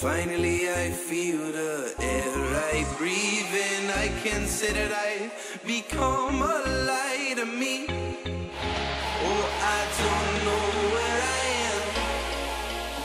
Finally, I feel the air I breathe in. I that I become a light to me. Oh, I don't know where I am,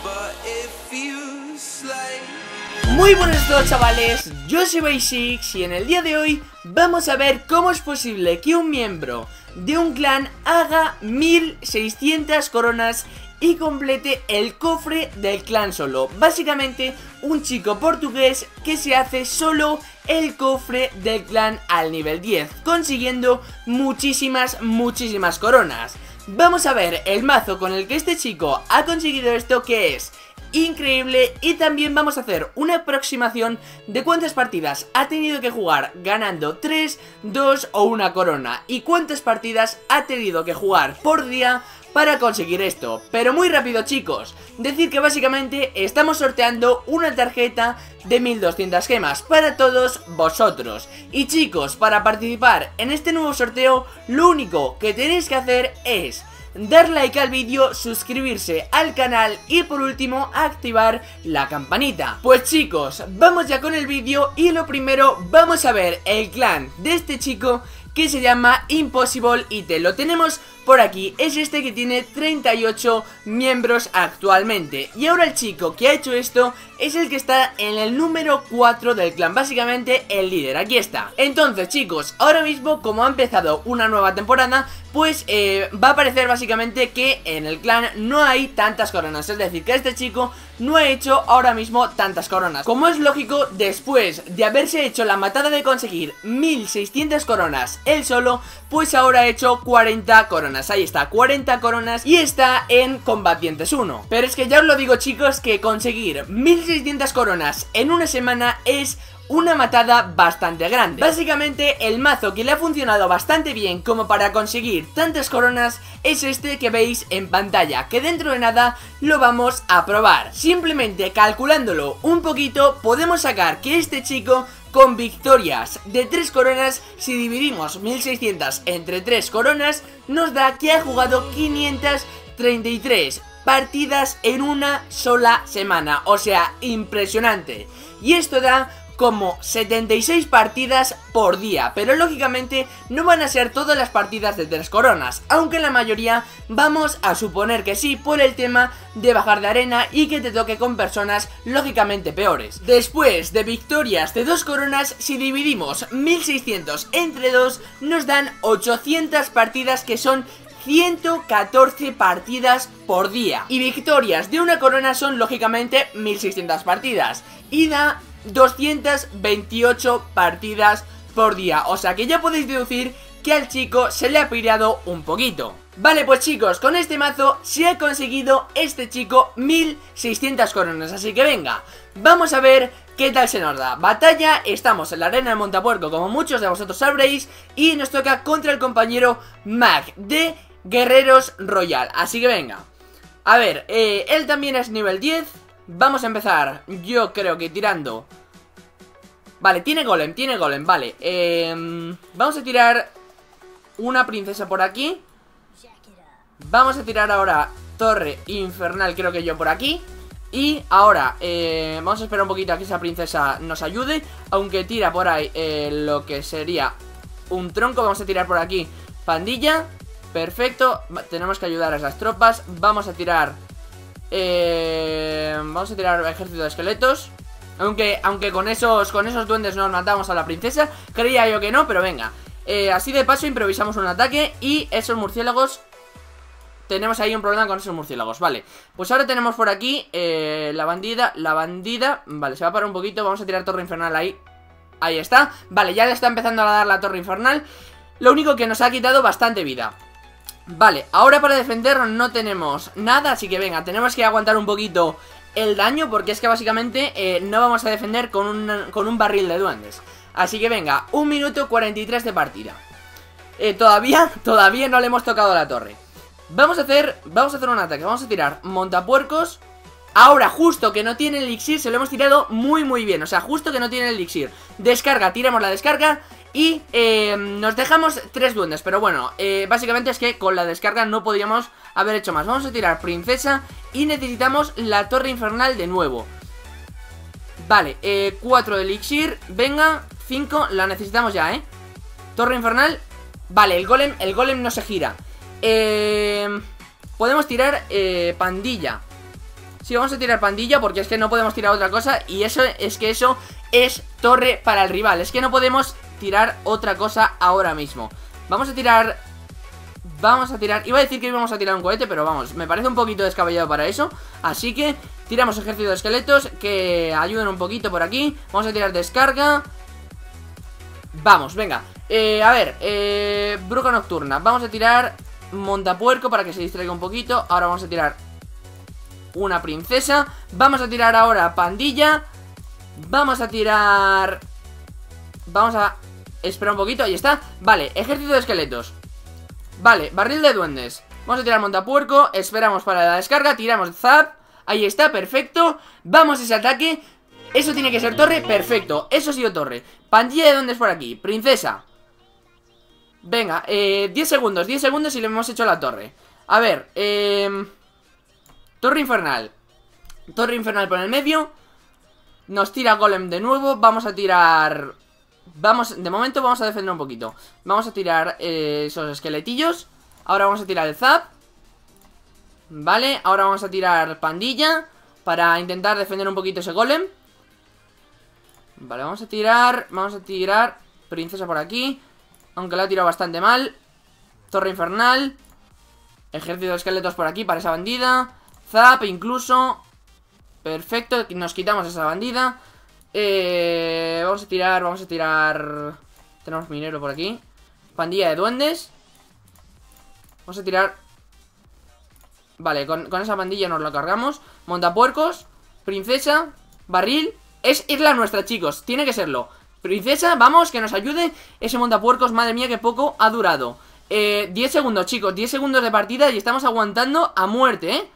but it feels like. Muy buenos a todos chavales, yo soy Basics y en el día de hoy vamos a ver cómo es posible que un miembro de un clan haga 1600 coronas y complete el cofre del clan solo. Básicamente un chico portugués que se hace solo el cofre del clan al nivel 10, consiguiendo muchísimas, muchísimas coronas. Vamos a ver el mazo con el que este chico ha conseguido esto que es increíble y también vamos a hacer una aproximación de cuántas partidas ha tenido que jugar ganando 3, 2 o una corona y cuántas partidas ha tenido que jugar por día para conseguir esto. Pero muy rápido chicos, decir que básicamente estamos sorteando una tarjeta de 1200 gemas para todos vosotros. Y chicos, para participar en este nuevo sorteo, lo único que tenéis que hacer es dar like al vídeo, suscribirse al canal y por último activar la campanita. Pues chicos, vamos ya con el vídeo y lo primero vamos a ver el clan de este chico que se llama Impossible IT. Lo tenemos por aquí, es este que tiene 38 miembros actualmente. Y ahora el chico que ha hecho esto es el que está en el número 4 del clan, básicamente el líder, aquí está. Entonces chicos, ahora mismo como ha empezado una nueva temporada, pues eh, va a aparecer básicamente que en el clan no hay tantas coronas, es decir, que este chico no ha hecho ahora mismo tantas coronas. Como es lógico, después de haberse hecho la matada de conseguir 1600 coronas él solo, pues ahora ha hecho 40 coronas. Ahí está, 40 coronas y está en Combatientes 1. Pero es que ya os lo digo chicos que conseguir 1600 coronas en una semana es una matada bastante grande. Básicamente el mazo que le ha funcionado bastante bien como para conseguir tantas coronas es este que veis en pantalla, que dentro de nada lo vamos a probar. Simplemente calculándolo un poquito podemos sacar que este chico con victorias de 3 coronas, si dividimos 1600 entre 3 coronas, nos da que ha jugado 533 partidas en una sola semana. O sea, impresionante. Y esto da como 76 partidas por día, pero lógicamente no van a ser todas las partidas de 3 coronas, aunque la mayoría vamos a suponer que sí por el tema de bajar de arena y que te toque con personas lógicamente peores. Después de victorias de 2 coronas, si dividimos 1600 entre 2, nos dan 800 partidas que son 114 partidas por día. Y victorias de una corona son lógicamente 1600 partidas. Y da 228 partidas por día. O sea que ya podéis deducir que al chico se le ha pirado un poquito. Vale, pues chicos, con este mazo se ha conseguido este chico 1600 coronas. Así que venga, vamos a ver qué tal se nos da. Batalla, estamos en la arena de Montapuerco, como muchos de vosotros sabréis. Y nos toca contra el compañero Mac de Guerreros Royal. Así que venga. A ver, eh, él también es nivel 10 Vamos a empezar, yo creo que tirando. Vale, tiene golem, tiene golem, vale. Eh, Vamos a tirar una princesa por aquí. Vamos a tirar ahora torre infernal, creo que yo por aquí. Y ahora, eh, vamos a esperar un poquito a que esa princesa nos ayude. Aunque tira por ahí eh, lo que sería un tronco. Vamos a tirar por aquí pandilla. Perfecto, tenemos que ayudar a esas tropas. Vamos a tirar eh, vamos a tirar ejército de esqueletos. Aunque, aunque con esos con esos duendes nos matamos a la princesa Creía yo que no, pero venga. Eh, Así de paso improvisamos un ataque Y esos murciélagos Tenemos ahí un problema con esos murciélagos, vale. Pues ahora tenemos por aquí eh, La bandida, la bandida Vale, se va a parar un poquito, vamos a tirar torre infernal ahí. Ahí está, vale, ya le está empezando a dar la torre infernal. Lo único que nos ha quitado bastante vida Vale, ahora para defendernos no tenemos nada, así que venga, tenemos que aguantar un poquito el daño porque es que básicamente eh, no vamos a defender con un, con un barril de duendes. Así que venga, 1 minuto 43 de partida. Eh, todavía, todavía no le hemos tocado la torre. Vamos a hacer, vamos a hacer un ataque, vamos a tirar montapuercos. Ahora, justo que no tiene elixir, se lo hemos tirado muy muy bien, o sea, justo que no tiene elixir. Descarga, tiramos la descarga y eh, nos dejamos tres duendes, pero bueno, eh, básicamente es que con la descarga no podríamos haber hecho más. Vamos a tirar princesa y necesitamos la torre infernal de nuevo. Vale, eh, 4 de elixir Venga, 5, la necesitamos ya, ¿eh? Torre infernal Vale, el golem, el golem no se gira Eh... Podemos tirar eh, pandilla Sí, vamos a tirar pandilla porque es que no podemos tirar otra cosa Y eso es que eso es torre para el rival Es que no podemos tirar otra cosa ahora mismo. Vamos a tirar... Vamos a tirar... Iba a decir que íbamos a tirar un cohete, pero vamos, me parece un poquito descabellado para eso. Así que tiramos ejército de esqueletos que ayuden un poquito por aquí. Vamos a tirar descarga. Vamos, venga. Eh, A ver, eh, bruja nocturna. Vamos a tirar montapuerco para que se distraiga un poquito. Ahora vamos a tirar una princesa. Vamos a tirar ahora pandilla. Vamos a tirar... Vamos a esperar un poquito, ahí está. Vale, ejército de esqueletos. Vale, barril de duendes. Vamos a tirar montapuerco, esperamos para la descarga Tiramos zap, ahí está, perfecto. Vamos a ese ataque. Eso tiene que ser torre, perfecto. Eso ha sido torre, pandilla de duendes por aquí Princesa. Venga, eh, 10 segundos, 10 segundos y le hemos hecho la torre. A ver, eh... Torre infernal. Torre infernal por el medio. Nos tira golem de nuevo. Vamos a tirar... Vamos, de momento vamos a defender un poquito. Vamos a tirar eh, esos esqueletillos. Ahora vamos a tirar el zap. Vale, ahora vamos a tirar pandilla Para intentar defender un poquito ese golem. Vale, vamos a tirar Vamos a tirar princesa por aquí aunque la ha tirado bastante mal. Torre infernal. Ejército de esqueletos por aquí para esa bandida. Zap incluso. Perfecto, nos quitamos esa bandida eh, Vamos a tirar, vamos a tirar. Tenemos minero por aquí. Pandilla de duendes. Vamos a tirar. Vale, con, esa bandilla nos la cargamos. Montapuercos Princesa Barril. Es, es la nuestra, chicos. Tiene que serlo. Princesa, vamos, que nos ayude Ese montapuercos, madre mía, que poco ha durado. Eh, 10 segundos, chicos. 10 segundos de partida y estamos aguantando a muerte, ¿eh?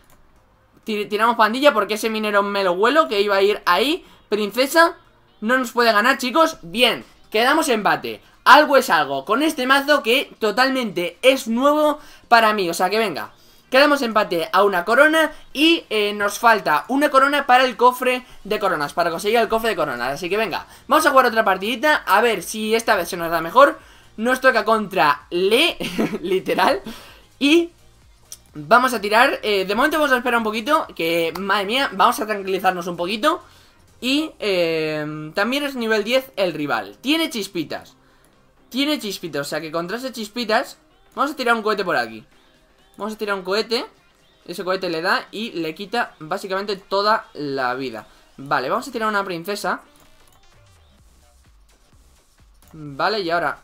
Tiramos pandilla porque ese minero me lo huelo Que iba a ir ahí Princesa, no nos puede ganar, chicos Bien, quedamos empate Algo es algo, con este mazo que totalmente es nuevo para mí O sea que venga Quedamos empate a una corona y eh, nos falta una corona para el cofre de coronas, para conseguir el cofre de coronas. Así que venga, vamos a jugar otra partidita, a ver si esta vez se nos da mejor. Nos toca contra Le, literal, y vamos a tirar, eh, de momento vamos a esperar un poquito, que madre mía, vamos a tranquilizarnos un poquito. Y eh, también es nivel 10 el rival, tiene chispitas, tiene chispitas, o sea que contra esas chispitas vamos a tirar un cohete por aquí. Vamos a tirar un cohete. Ese cohete le da y le quita básicamente toda la vida. Vale, vamos a tirar una princesa. Vale, y ahora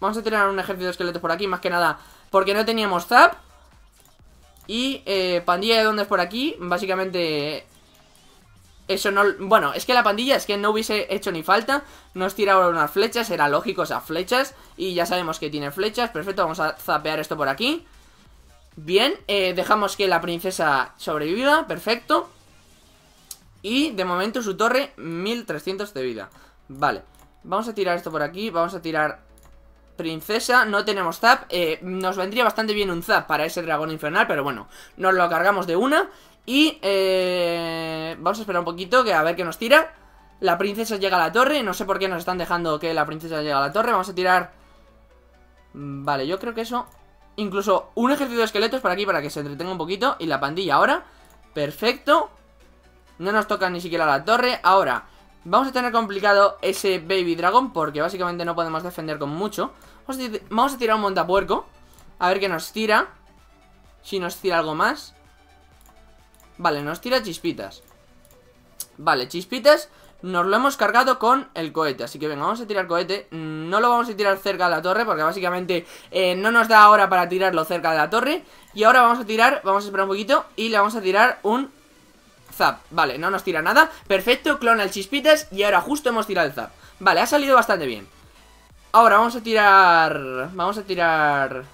Vamos a tirar un ejército de esqueletos por aquí Más que nada porque no teníamos zap. Y eh, pandilla de dondes por aquí Básicamente eso no... Bueno, es que la pandilla es que no hubiese hecho ni falta Nos tiraba unas flechas, era lógico, sea, flechas Y ya sabemos que tiene flechas, perfecto, vamos a zapear esto por aquí. Bien, eh, dejamos que la princesa sobreviva, perfecto. Y de momento su torre, 1300 de vida. Vale, vamos a tirar esto por aquí, vamos a tirar princesa, no tenemos zap eh, Nos vendría bastante bien un zap para ese dragón infernal, pero bueno, nos lo cargamos de una y eh, vamos a esperar un poquito que a ver qué nos tira. La princesa llega a la torre. No sé por qué nos están dejando que la princesa llegue a la torre. Vamos a tirar... Mm, vale, yo creo que eso... Incluso un ejército de esqueletos por aquí para que se entretenga un poquito. Y la pandilla ahora. Perfecto. No nos toca ni siquiera la torre. Ahora, vamos a tener complicado ese Baby Dragon porque básicamente no podemos defender con mucho. Vamos a, tirar un montapuerco. A ver qué nos tira. Si nos tira algo más. Vale, nos tira chispitas Vale, chispitas Nos lo hemos cargado con el cohete Así que venga, vamos a tirar cohete No lo vamos a tirar cerca de la torre Porque básicamente eh, no nos da ahora para tirarlo cerca de la torre Y ahora vamos a tirar, vamos a esperar un poquito Y le vamos a tirar un zap. Vale, no nos tira nada. Perfecto, clona el chispitas Y ahora justo hemos tirado el zap. Vale, ha salido bastante bien. Ahora vamos a tirar... Vamos a tirar...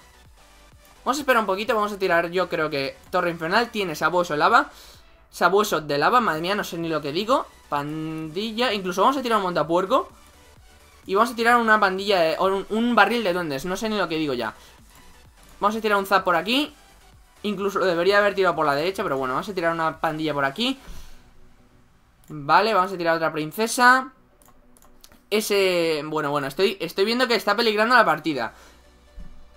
Vamos a esperar un poquito, vamos a tirar, yo creo que Torre Infernal tiene sabueso lava Sabueso de lava, madre mía, no sé ni lo que digo Pandilla, incluso vamos a tirar un montapuerco Y vamos a tirar una pandilla, de, o un, barril de duendes, no sé ni lo que digo ya. Vamos a tirar un zap por aquí Incluso lo debería haber tirado por la derecha, pero bueno, vamos a tirar una pandilla por aquí. Vale, vamos a tirar otra princesa. Ese... Bueno, bueno, estoy, estoy viendo que está peligrando la partida.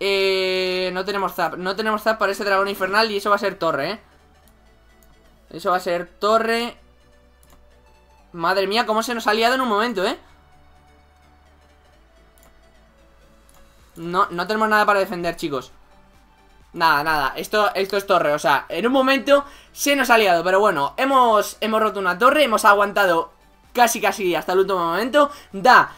Eh, No tenemos zap No tenemos zap para ese dragón infernal Y eso va a ser torre, eh. Eso va a ser torre. Madre mía, cómo se nos ha liado en un momento, eh. No, no tenemos nada para defender, chicos Nada, nada, esto, esto es torre, o sea, en un momento se nos ha liado, pero bueno, hemos, hemos roto una torre, hemos aguantado casi casi hasta el último momento, da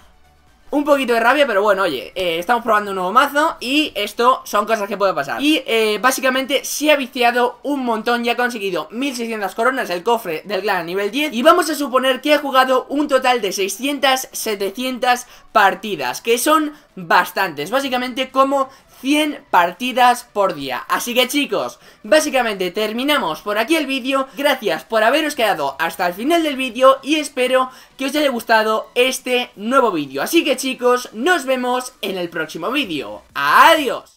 un poquito de rabia, pero bueno, oye, eh, estamos probando un nuevo mazo y esto son cosas que pueden pasar. Y eh, básicamente se ha viciado un montón y ha conseguido 1600 coronas el cofre del clan nivel 10 y vamos a suponer que ha jugado un total de 600, 700 partidas, que son bastantes, básicamente como 100 partidas por día. Así que chicos, básicamente terminamos por aquí el vídeo. Gracias por haberos quedado hasta el final del vídeo Y espero que os haya gustado este nuevo vídeo. Así que chicos, nos vemos en el próximo vídeo. ¡Adiós!